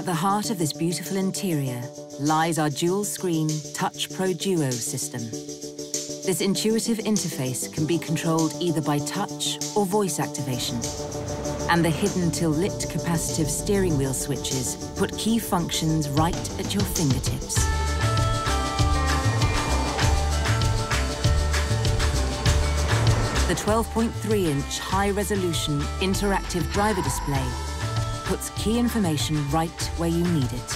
At the heart of this beautiful interior lies our dual-screen Touch Pro Duo system. This intuitive interface can be controlled either by touch or voice activation. And the hidden till lit capacitive steering wheel switches put key functions right at your fingertips. The 12.3-inch high-resolution interactive driver display puts key information right where you need it.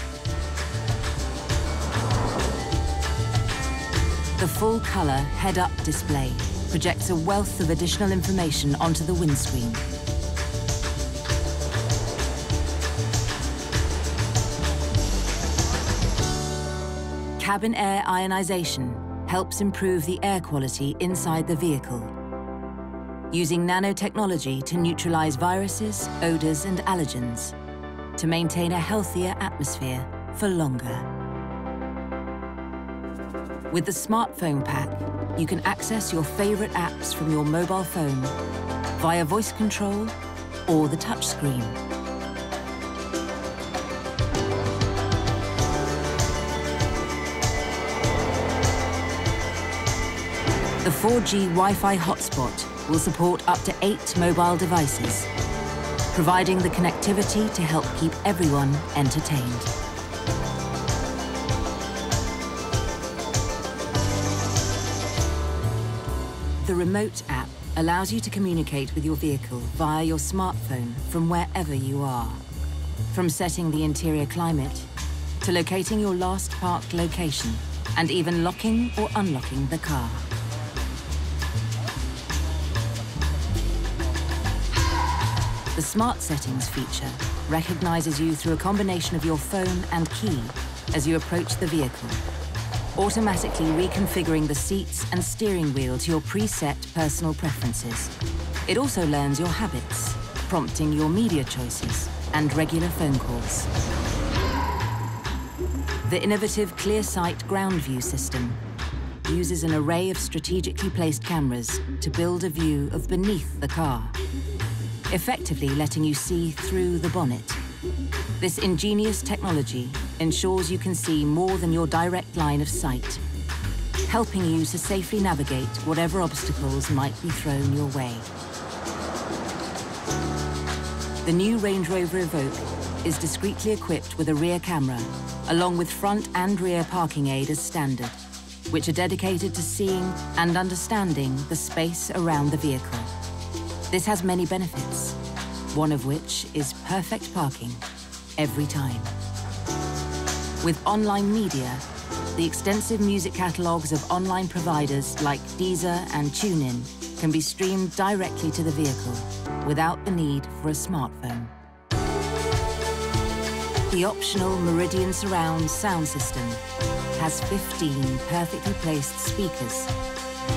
The full-colour head-up display projects a wealth of additional information onto the windscreen. Cabin air ionization helps improve the air quality inside the vehicle using nanotechnology to neutralize viruses, odors, and allergens to maintain a healthier atmosphere for longer. With the smartphone pack, you can access your favorite apps from your mobile phone via voice control or the touchscreen. The 4G Wi-Fi hotspot will support up to eight mobile devices, providing the connectivity to help keep everyone entertained. The remote app allows you to communicate with your vehicle via your smartphone from wherever you are. From setting the interior climate, to locating your last parked location, and even locking or unlocking the car. The Smart Settings feature recognizes you through a combination of your phone and key as you approach the vehicle, automatically reconfiguring the seats and steering wheel to your preset personal preferences. It also learns your habits, prompting your media choices and regular phone calls. The innovative ClearSight ground view system uses an array of strategically placed cameras to build a view of beneath the car effectively letting you see through the bonnet. This ingenious technology ensures you can see more than your direct line of sight, helping you to safely navigate whatever obstacles might be thrown your way. The new Range Rover Evoque is discreetly equipped with a rear camera, along with front and rear parking aid as standard, which are dedicated to seeing and understanding the space around the vehicle. This has many benefits, one of which is perfect parking every time. With online media, the extensive music catalogues of online providers like Deezer and TuneIn can be streamed directly to the vehicle without the need for a smartphone. The optional Meridian Surround sound system has 15 perfectly placed speakers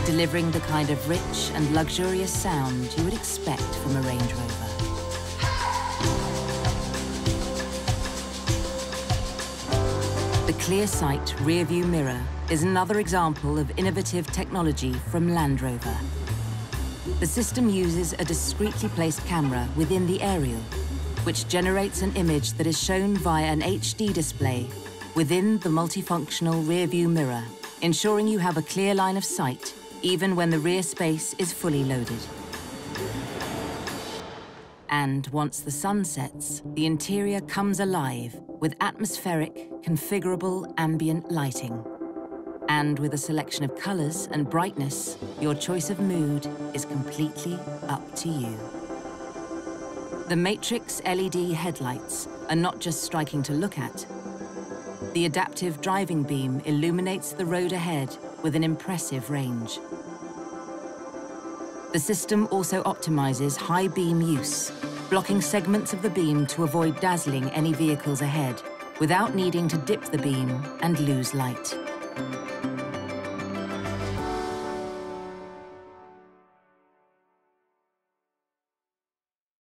delivering the kind of rich and luxurious sound you would expect from a Range Rover. The ClearSight rearview mirror is another example of innovative technology from Land Rover. The system uses a discreetly placed camera within the aerial, which generates an image that is shown via an HD display within the multifunctional rearview mirror, ensuring you have a clear line of sight even when the rear space is fully loaded. And once the sun sets, the interior comes alive with atmospheric, configurable ambient lighting. And with a selection of colors and brightness, your choice of mood is completely up to you. The Matrix LED headlights are not just striking to look at. The adaptive driving beam illuminates the road ahead with an impressive range. The system also optimizes high beam use, blocking segments of the beam to avoid dazzling any vehicles ahead, without needing to dip the beam and lose light.